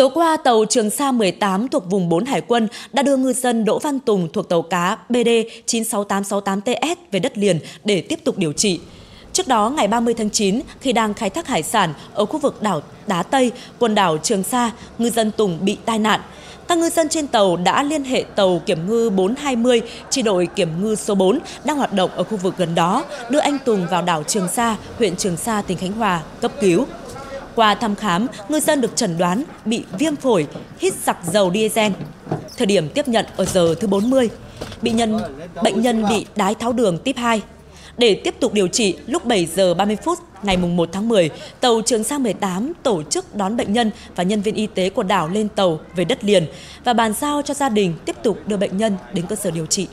Tối qua, tàu Trường Sa 18 thuộc vùng 4 Hải quân đã đưa ngư dân Đỗ Văn Tùng thuộc tàu cá BD 96868TS về đất liền để tiếp tục điều trị. Trước đó, ngày 30 tháng 9, khi đang khai thác hải sản ở khu vực đảo Đá Tây, quần đảo Trường Sa, ngư dân Tùng bị tai nạn. Các ngư dân trên tàu đã liên hệ tàu kiểm ngư 420, chỉ đội kiểm ngư số 4 đang hoạt động ở khu vực gần đó, đưa anh Tùng vào đảo Trường Sa, huyện Trường Sa, tỉnh Khánh Hòa cấp cứu. Qua thăm khám, ngư dân được chẩn đoán bị viêm phổi, hít sặc dầu diesel. Thời điểm tiếp nhận ở giờ thứ 40, bị nhân bệnh nhân bị đái tháo đường tiếp 2. Để tiếp tục điều trị, lúc 7 giờ 30 phút ngày 1 tháng 10, tàu Trường Sa 18 tổ chức đón bệnh nhân và nhân viên y tế của đảo lên tàu về đất liền và bàn giao cho gia đình tiếp tục đưa bệnh nhân đến cơ sở điều trị.